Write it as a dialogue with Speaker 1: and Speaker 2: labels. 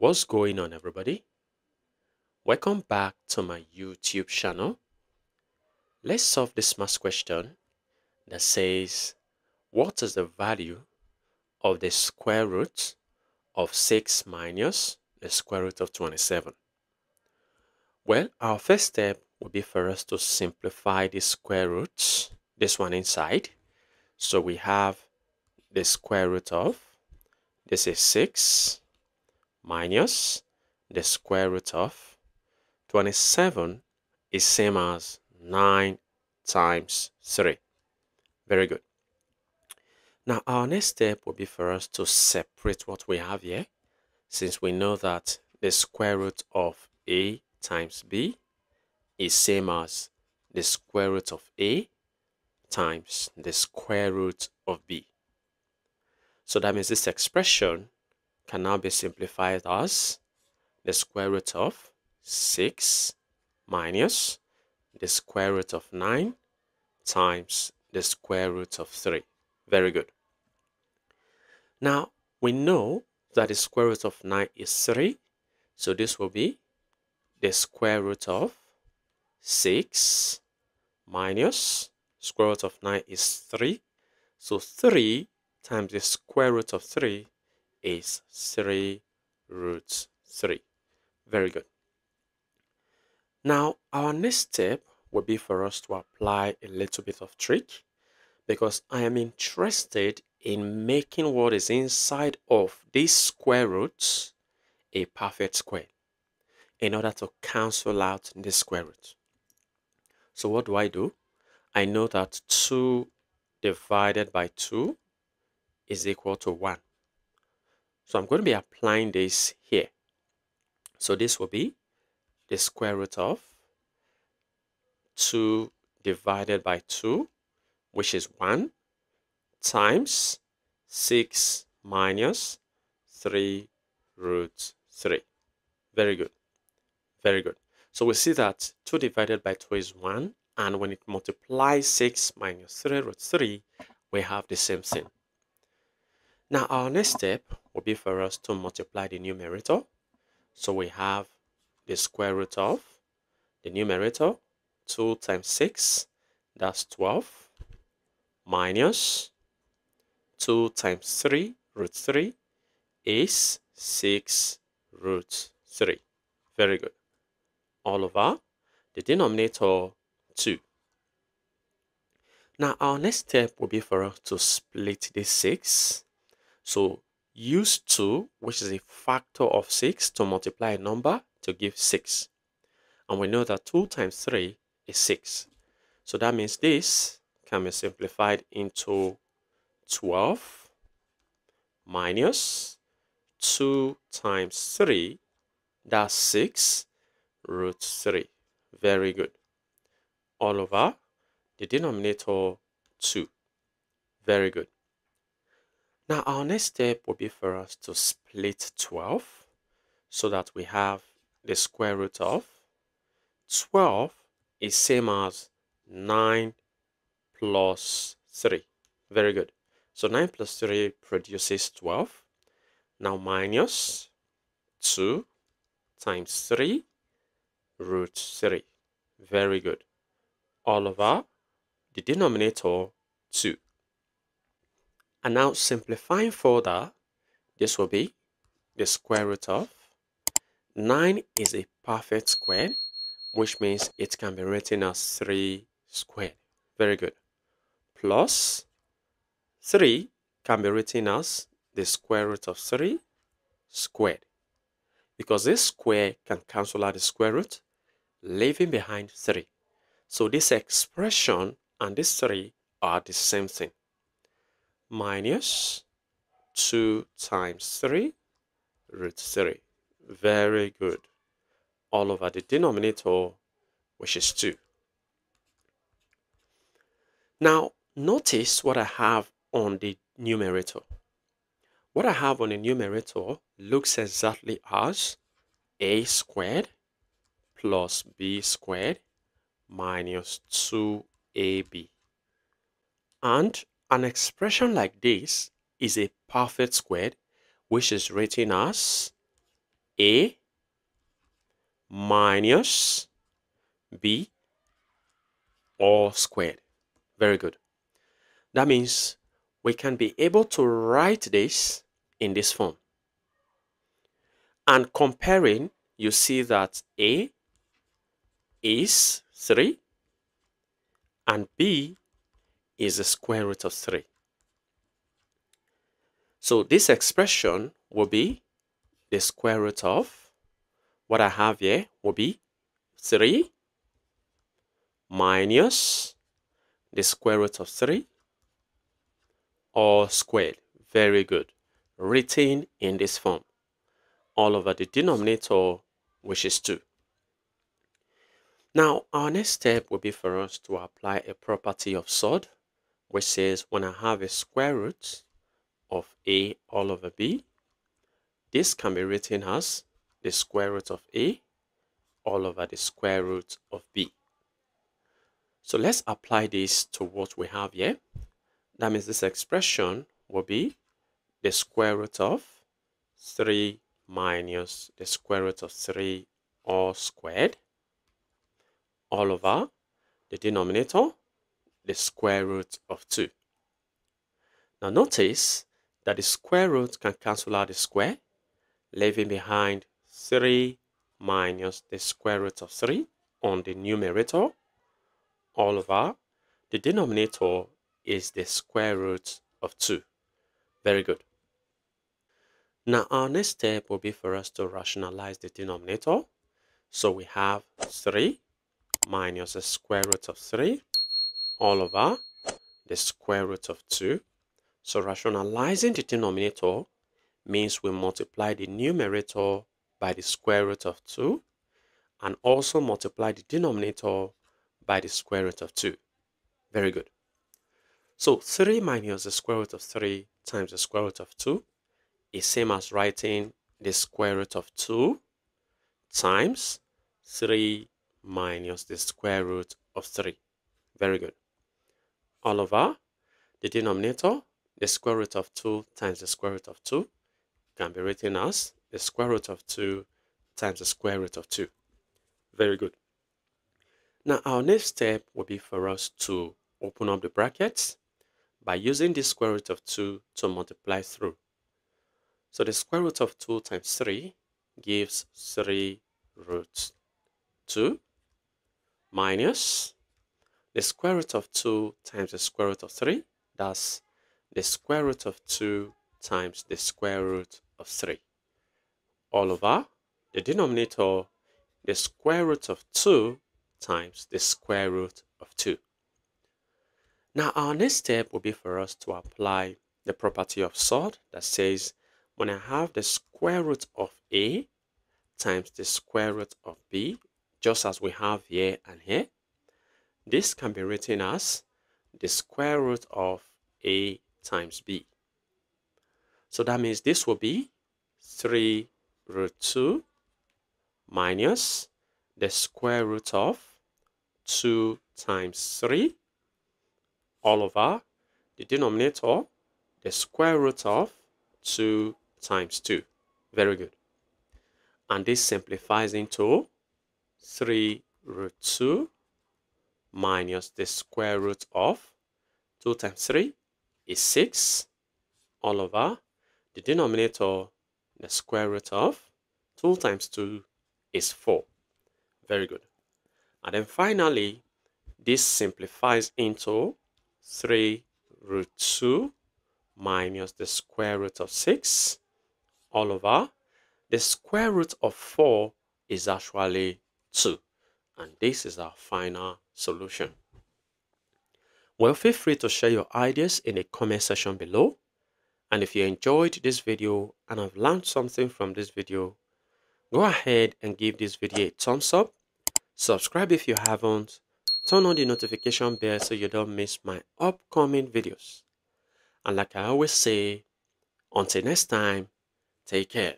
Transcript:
Speaker 1: What's going on, everybody? Welcome back to my YouTube channel. Let's solve this math question that says, what is the value of the square root of 6 minus the square root of 27? Well, our first step would be for us to simplify the square roots, this one inside. So we have the square root of, this is 6 minus the square root of 27 is same as 9 times 3. Very good. Now our next step will be for us to separate what we have here since we know that the square root of a times b is same as the square root of a times the square root of b. So that means this expression can now be simplified as the square root of 6 minus the square root of 9 times the square root of 3. Very good. Now, we know that the square root of 9 is 3. So this will be the square root of 6 minus square root of 9 is 3. So 3 times the square root of 3 is 3 root 3. Very good. Now, our next step will be for us to apply a little bit of trick because I am interested in making what is inside of these square roots a perfect square in order to cancel out the square root. So what do I do? I know that 2 divided by 2 is equal to 1. So I'm going to be applying this here. So this will be the square root of 2 divided by 2, which is 1, times 6 minus 3 root 3. Very good. Very good. So we see that 2 divided by 2 is 1, and when it multiplies 6 minus 3 root 3, we have the same thing. Now our next step will be for us to multiply the numerator. So we have the square root of the numerator, 2 times 6, that's 12, minus 2 times 3, root 3, is 6 root 3. Very good. All over the denominator 2. Now our next step will be for us to split this 6 so use 2, which is a factor of 6, to multiply a number to give 6. And we know that 2 times 3 is 6. So that means this can be simplified into 12 minus 2 times 3, that's 6 root 3. Very good. All over the denominator 2. Very good. Now our next step will be for us to split 12 so that we have the square root of 12 is same as 9 plus 3. Very good. So 9 plus 3 produces 12. Now minus 2 times 3 root 3. Very good. All over the denominator 2. And now simplifying further, this will be the square root of 9 is a perfect square, which means it can be written as 3 squared. Very good. Plus 3 can be written as the square root of 3 squared. Because this square can cancel out the square root, leaving behind 3. So this expression and this 3 are the same thing minus 2 times 3 root 3. Very good. All over the denominator, which is 2. Now, notice what I have on the numerator. What I have on the numerator looks exactly as a squared plus b squared minus 2ab. And an expression like this is a perfect square which is written as a minus b all squared. Very good. That means we can be able to write this in this form. And comparing, you see that a is 3 and b is the square root of 3. So this expression will be the square root of what I have here will be 3 minus the square root of 3 all squared. Very good. Written in this form. All over the denominator, which is 2. Now, our next step will be for us to apply a property of surd, which says when I have a square root of a all over b, this can be written as the square root of a all over the square root of b. So let's apply this to what we have here. That means this expression will be the square root of 3 minus the square root of 3 all squared all over the denominator, the square root of 2. Now notice that the square root can cancel out the square, leaving behind 3 minus the square root of 3 on the numerator all over the denominator is the square root of 2. Very good. Now our next step will be for us to rationalize the denominator. So we have 3 minus the square root of 3 all over the square root of 2. So rationalizing the denominator means we multiply the numerator by the square root of 2 and also multiply the denominator by the square root of 2. Very good. So 3 minus the square root of 3 times the square root of 2 is same as writing the square root of 2 times 3 minus the square root of 3. Very good. All over the denominator, the square root of 2 times the square root of 2 can be written as the square root of 2 times the square root of 2. Very good. Now our next step will be for us to open up the brackets by using the square root of 2 to multiply through. So the square root of 2 times 3 gives 3 root 2 minus the square root of 2 times the square root of 3. That's the square root of 2 times the square root of 3. All over the denominator, the square root of 2 times the square root of 2. Now our next step will be for us to apply the property of surd that says when I have the square root of a times the square root of b, just as we have here and here, this can be written as the square root of a times b. So that means this will be 3 root 2 minus the square root of 2 times 3 all over the denominator, the square root of 2 times 2. Very good. And this simplifies into 3 root 2 minus the square root of 2 times 3 is 6 all over the denominator, the square root of 2 times 2 is 4. Very good. And then finally, this simplifies into 3 root 2 minus the square root of 6 all over. The square root of 4 is actually 2. And this is our final solution. Well, feel free to share your ideas in the comment section below. And if you enjoyed this video and have learned something from this video, go ahead and give this video a thumbs up subscribe if you haven't turn on the notification bell so you don't miss my upcoming videos and like i always say until next time take care